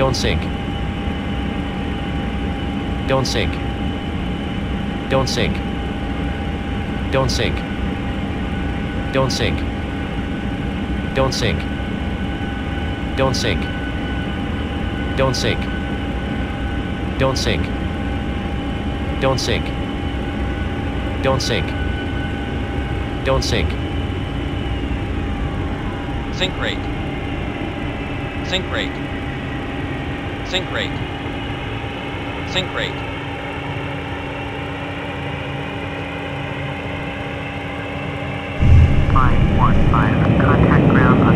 Don't sink. Don't sink. Don't sink. Don't sink. Don't sink. Don't sink. Don't sink. Don't sink. Don't sink. Don't sink. Don't sink. Don't sink. Sink rate. Sink rate. Sink rate. Sink rate. Five one five. Contact ground.